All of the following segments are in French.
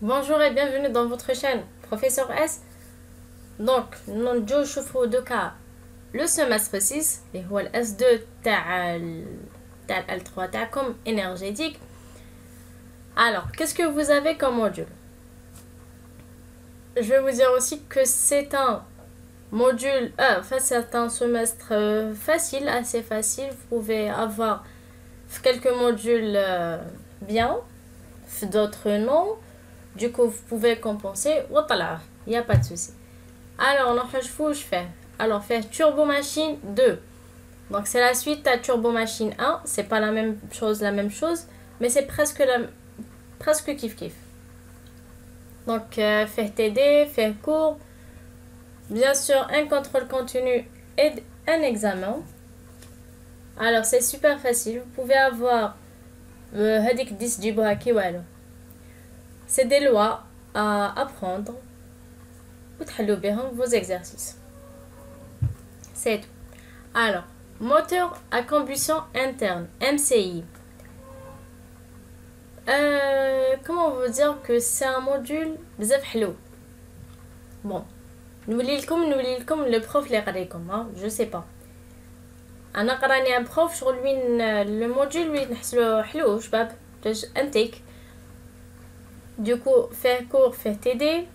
Bonjour et bienvenue dans votre chaîne Professeur S. Donc, nous allons deux cas. Le semestre 6, et le S2 L3 comme énergétique. Alors, qu'est-ce que vous avez comme module? Je vais vous dire aussi que c'est un module, euh, enfin c'est un semestre euh, facile, assez facile. Vous pouvez avoir quelques modules euh, bien, d'autres non. Du coup, vous pouvez compenser. Il n'y a pas de souci. Alors, on je fais. Alors, faire Turbo Machine 2. Donc, c'est la suite à Turbo Machine 1. C'est pas la même chose, la même chose. Mais c'est presque, la, presque kiff kiff. Donc, euh, faire TD, faire cours. Bien sûr, un contrôle continu et un examen. Alors, c'est super facile. Vous pouvez avoir euh, Hadik 10 c'est des lois à apprendre ou de vos exercices. C'est tout. Alors, moteur à combustion interne, MCI. Euh, comment vous dire que c'est un module hello? Bon, nous lisons comme nous lisons comme le prof les comme hein? je sais pas. Un un prof sur lui le module lui hello je vais intake باش انتيك دوكو فيه كور فيه تي دي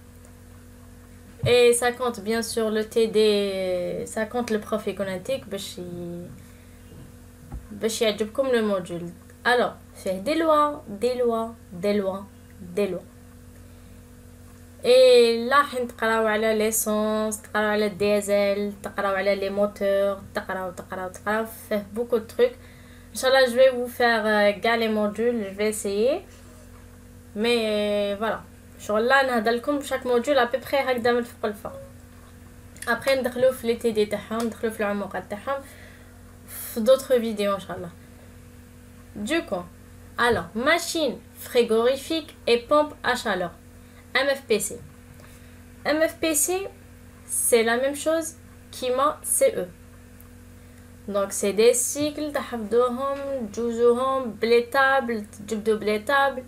Et ça compte bien sûr le TD, ça compte le prof économique, comme le module. Alors, faire des lois, des lois, des lois, des lois. Et là, on تقراو على l'essence, تقراو على diesel, تقراو على les moteurs, تقراو تقراو تقراو faire beaucoup de trucs. Inch'Allah, je vais vous faire euh, les modules, je vais essayer. Mais voilà. شغل لا نهضر لكم chaque module à peu près هكذا من فوق الفوق après ندخلو في لي تي دي تاعهم ندخلو في العمقات تاعهم في d'autres vidéos inchallah du coup alors machine frigorifique et pompe à chaleur MFPC MFPC c'est la même chose كيما CE donc c'est des cycles تحفظوهم تجوزوهم بلي تابل تجبدو بلي تابل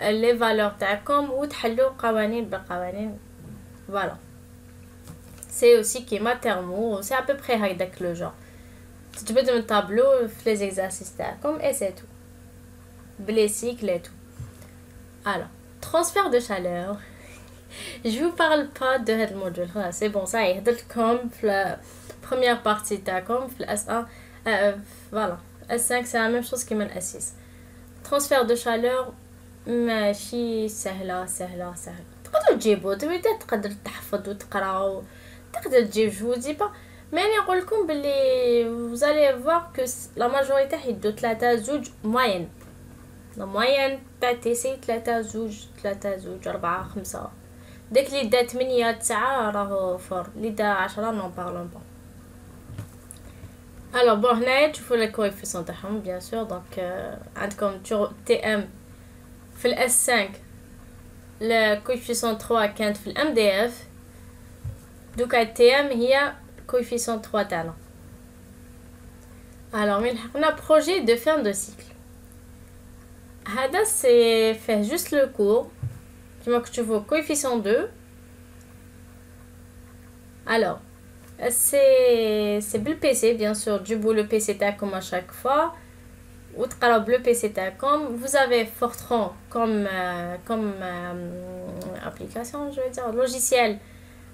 لي فالور تاعكم وتحلوا قوانين بالقوانين فوالا سي اوسي كيما تيرمو سي ا بوبري هكداك لو جون تجبد من طابلو في لي زيكزارسيس تاعكم اي سي تو بلي سيكل اي تو alors transfert de chaleur je vous parle pas de هاد الموديول خلاص سي بون صاي هدرتكم في première partie تاعكم في الاس 1 فوالا اس 5 سي لا ميم شوز كيما الاس 6 transfert de chaleur ماشي سهلة سهلة سهلة. تقدر تجيبو تبدا تقدر تحفظ وتقرا تقدر تجيب جو دي با ماني نقول لكم بلي وزالي فوار كو لا ماجوريتي حيدو ثلاثة زوج موين لا موين تاع تيسي ثلاثة زوج ثلاثة زوج أربعة خمسة. داك لي دا تمنية تسعة راهو فور لي دا عشرة نون بارلون با الوغ بون هنايا تشوفو لي كويفيسيون تاعهم بيان سور دونك عندكم تي ام في الاس 5 لا كويفيسيون 3 كانت في الام دي اف دوكا تي ام هي كويفيسيون 3 تاعنا الوغ من حقنا بروجي دو فين دو سيكل هذا سي فيه جوست لو كور كيما كتشوفوا كويفيسيون 2 الوغ سي سي بالبيسي بيان سور تجيبوا لو بيسي تاعكم ا شاك فوا bleu PC comme vous avez Fortran comme euh, comme euh, application je veux dire logiciel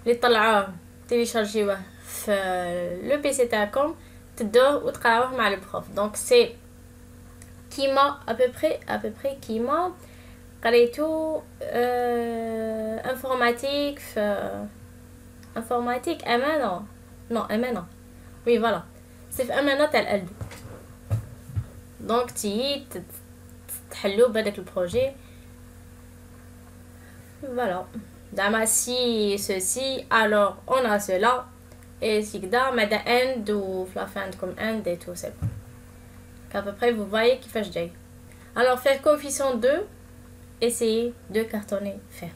les طلعوه télécharger le PC تاعكم تدوه وتقراوه مع le prof donc c'est كيما à peu près à peu près كيما قريتو euh, informatique informatique امانه non امانه oui voilà c'est امانه تاع القلب دونك تيي تحلو بهذاك البروجي فوالا زعما سي سوسي الوغ اون ا سولا اي سي كدا مادا اند و في لافان عندكم اند اي تو سي كا بري فو فوايي كيفاش جاي الوغ فير كوفيسيون دو essayez de cartonner faire.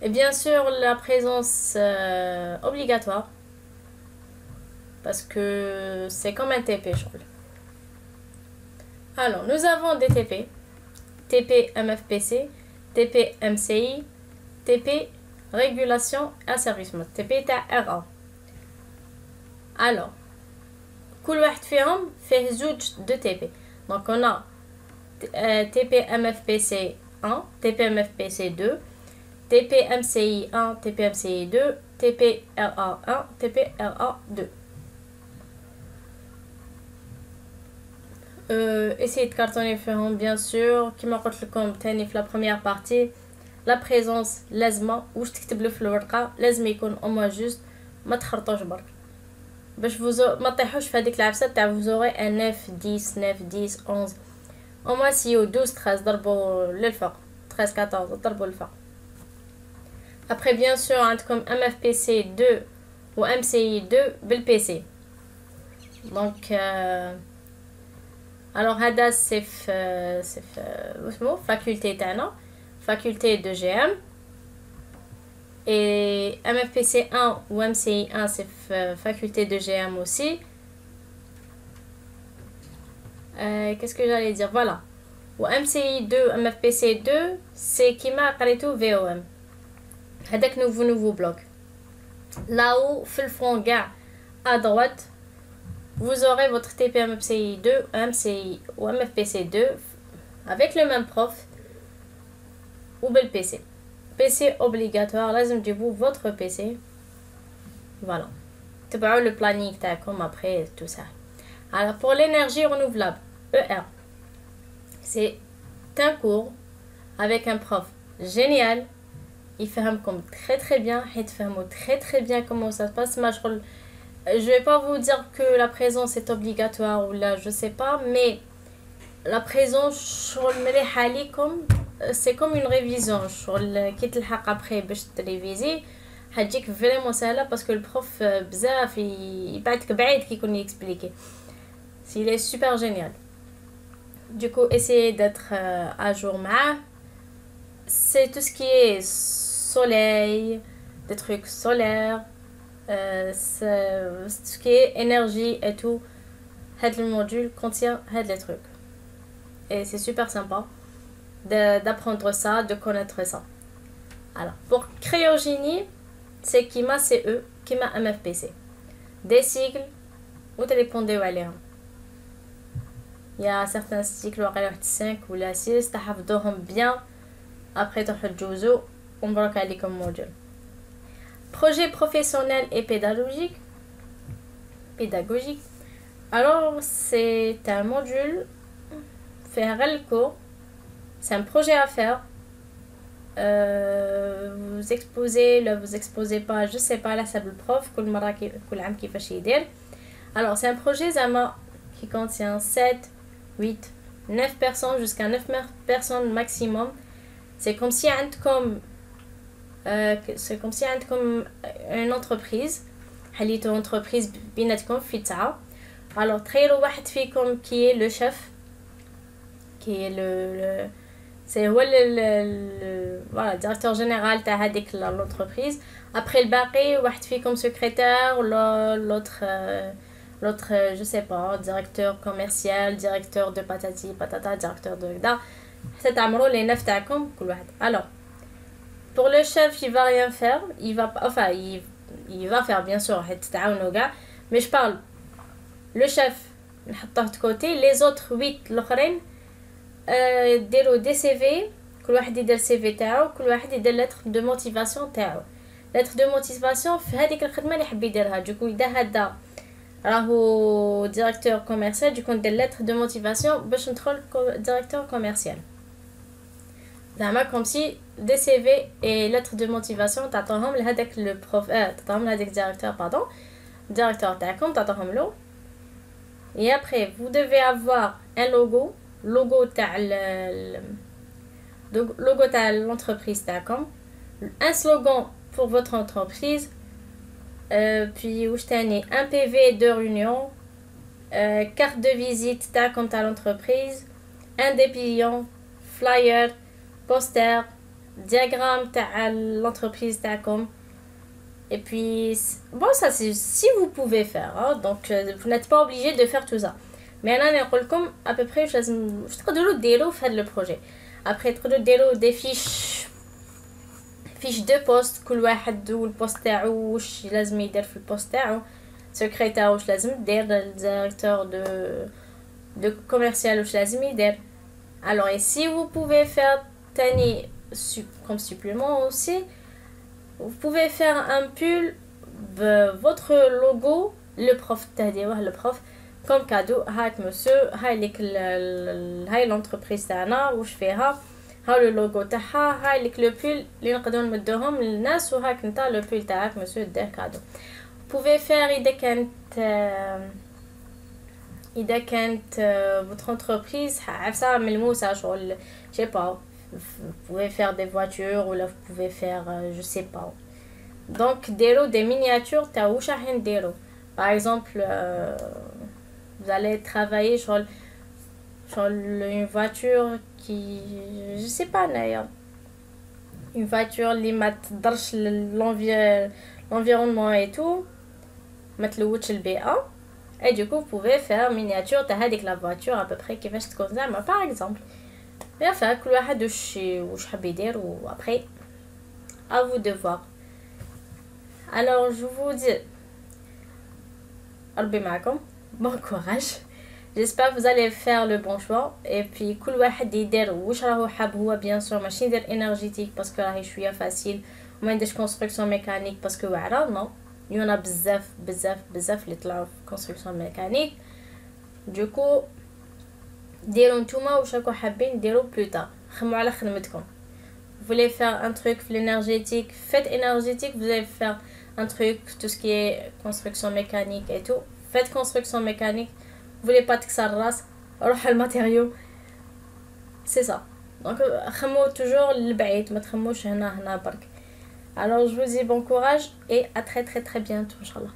Et bien sûr, la présence euh, obligatoire parce que c'est comme un TP, je Alors, nous avons des TP. TP MFPC TP MCI TP régulation asservissement TP تاع RA alors كل واحد فيهم فيه زوج دو TP donc on a TP MFPC 1 TP MFPC 2 TP MCI 1 TP MCI 2 TP RA 1 TP RA 2 Euh, essayez de cartonner فيهم bien sûr كما قلت لكم تاني في la première partie لا بريزونس لازمه واش تكتب له في الورقه لازم يكون او موان جوست ما تخرطوش برك باش فوزو ما طيحوش في هذيك العفسه تاع فوزوغي ان 9 10 9 10 11 او موان سيو 12 13 ضربوا للفوق 13 14 ضربوا للفوق ابري بيان سور عندكم ام اف بي سي 2 و ام سي 2 بالبي سي دونك الوغ هذا سي في سي في اسمو فاكولتي تاعنا faculté de GM. Et MFPC 1 ou MCI 1, c'est faculté de GM aussi. Euh, qu'est-ce que j'allais dire Voilà. Ou MCI 2, MFPC 2, c'est Kima Kareto VOM. Avec nouveau nouveau bloc. Là-haut, le front gars à droite, vous aurez votre TPMFCI 2, MCI ou MFPC 2 avec le même prof ou bel PC. PC obligatoire, لازم تجيبوا votre PC. Voilà. تبعوا le planning comme après tout ça. Alors pour l'énergie renouvelable, ER. C'est un cours avec un prof génial. Il fait comme très très bien. Il fait très très bien comment ça se passe. Je vais pas vous dire que la présence est obligatoire ou là, je sais pas, mais la présence sur le comme سي كوم اون ريفيزيون شغل كي تلحق ابخي باش تريفيزي حتجيك فريمون سهله باسكو البروف بزاف يبعدك بعيد كي يكون يكسبليكي سي لي سوبر جينيال دوكو اسيي داتر ا جور معاه سي تو سكي soleil des trucs solaires euh, ce qui est énergie et tout le module contient les trucs et c'est super sympa d'apprendre ça, de connaître ça. Alors, pour cryogénie, c'est Kima CE, Kima MFPC. Des cycles, vous répondez à Il y a certains cycles, 5 ou 6, vous bien après tu on va comme module. Projet professionnel et pédagogique. Pédagogique. Alors, c'est un module, faire le cours c'est un projet à faire. Euh, vous exposez, là vous exposez pas, je sais pas, là c'est le prof, alors c'est un projet Zama qui contient 7, 8, 9 personnes jusqu'à 9 personnes maximum. C'est comme si comme c'est comme si comme une entreprise une entreprise بيناتكم في alors تخيلوا واحد فيكم qui est le chef qui est le c'est le voilà directeur général de l'entreprise après le barré واحد fait comme secrétaire l'autre euh, l'autre euh, je sais pas directeur commercial directeur de patati patata directeur de da c'est عمرو les neuf تاعكم كل alors pour le chef il va rien faire il va enfin il, il va faire bien sûr mais je parle le chef نحطه de côté les autres 8 الاخرين ديروا دي سي في كل واحد يدير سي في تاعو كل واحد يدير لتر دو موتيفاسيون تاعو لتر دو موتيفاسيون في هذيك الخدمه اللي حب يديرها دوكو اذا هذا راهو ديريكتور كوميرسيال دوكو ندير لتر دو موتيفاسيون باش ندخل ديريكتور كوميرسيال زعما كوم سي دي سي في اي لتر دو موتيفاسيون تعطوهم لهذاك لو بروف اه تعطوهم لهذاك ديريكتور باردون ديريكتور تاعكم تعطوهم له et après vous devez avoir un logo logo تاع logo تاع l'entreprise تاعكم un slogan pour votre entreprise euh, puis واش تاني un PV de réunion euh, carte de visite تاعكم تاع l'entreprise un dépliant flyer poster diagramme تاع l'entreprise تاعكم et puis bon ça c'est si vous pouvez faire hein, donc euh, vous n'êtes pas obligé de faire tout ça mais انا نقول لكم à peu près واش لازم واش تقدروا ديروا في هذا البروجي après تقدروا ديروا des fiches fiches de poste كل واحد والبوست تاعو واش لازم يدير في البوست تاعو secrétaire واش لازم دير الديريكتور دو دو كوميرسيال واش لازم يدير alors et si vous pouvez faire tani comme supplément aussi vous pouvez faire un pull votre logo le prof le prof comme cadeau هاك monsieur هاي لك هاي l'entreprise تاعنا واش فيها ها لو لوغو تاعها هاي لك لو بول اللي نقدروا نمدوهم للناس وهاك نتا لو بول تاعك مسيو دير كادو بوفي فير اذا كانت اذا كانت votre entreprise عفسه ملموسه شغل je sais pas vous pouvez faire des voitures ou là, vous pouvez faire, euh, je sais pas. Donc, des des miniatures, Par exemple, euh, vous allez travailler sur, sur une voiture qui, je sais pas d'ailleurs, une voiture qui matdarche l'environnement et tout, matlouch le BA. Et du coup, vous pouvez faire miniature avec la voiture à peu près qui va se par exemple. bien faire كل واحد وش وش حاب يدير ou après à vous de voir alors je vous dis ربي معكم bon courage J'espère que vous allez faire le bon choix et puis كل واحد يدير واش راهو حاب هو bien sûr ماشي يدير énergétique parce que راهي شويه facile وما يديرش construction mécanique parce que واعره non il y en a بزاف بزاف بزاف اللي طلعوا في construction mécanique du coup ديروا نتوما واش راكم حابين ديروا plus tard خموا على خدمتكم vous voulez faire un truc l'énergétique faites énergétique vous allez faire un truc tout ce qui est construction mécanique et tout faites construction mécanique voulez pas تكسر راس روح الماتيريو سي سا دونك خمو toujours لبعيد ما تخموش هنا هنا برك alors je vous dis bon courage et à très très très bientôt inchallah